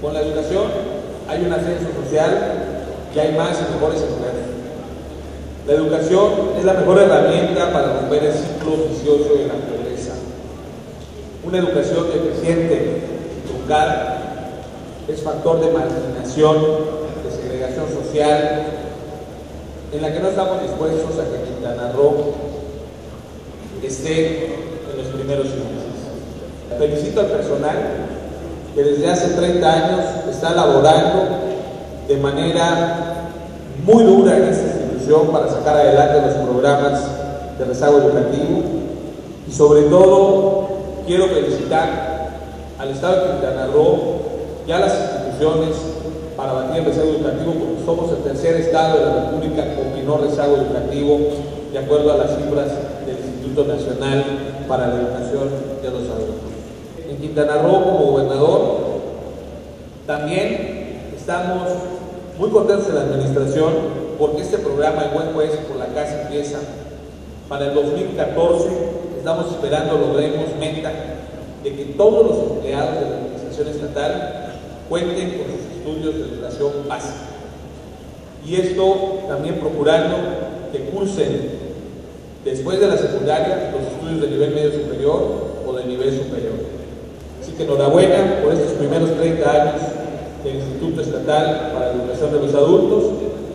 Con la educación hay un ascenso social y hay más y mejores empleos. La educación es la mejor herramienta para romper el ciclo vicioso de la pobreza. Una educación deficiente y truncada es factor de marginación, de segregación social, en la que no estamos dispuestos a que Quintana Roo esté en los primeros índices. Felicito al personal que desde hace 30 años está laborando de manera muy dura en esta institución para sacar adelante los programas de rezago educativo y sobre todo quiero felicitar al Estado de Quintana Roo y a las instituciones para batir el rezago educativo porque somos el tercer Estado de la República con menor rezago educativo de acuerdo a las cifras del Instituto Nacional para la Educación de los Adultos. En Quintana Roo como gobernador también estamos muy contentos en la administración porque este programa El Buen Juez por la Casa empieza para el 2014. Estamos esperando logremos meta de que todos los empleados de la administración estatal cuenten con sus estudios de educación básica. Y esto también procurando que cursen después de la secundaria los estudios de nivel medio superior o de nivel superior. Así que enhorabuena por estos primeros 30 años del Instituto Estatal para la Educación de los Adultos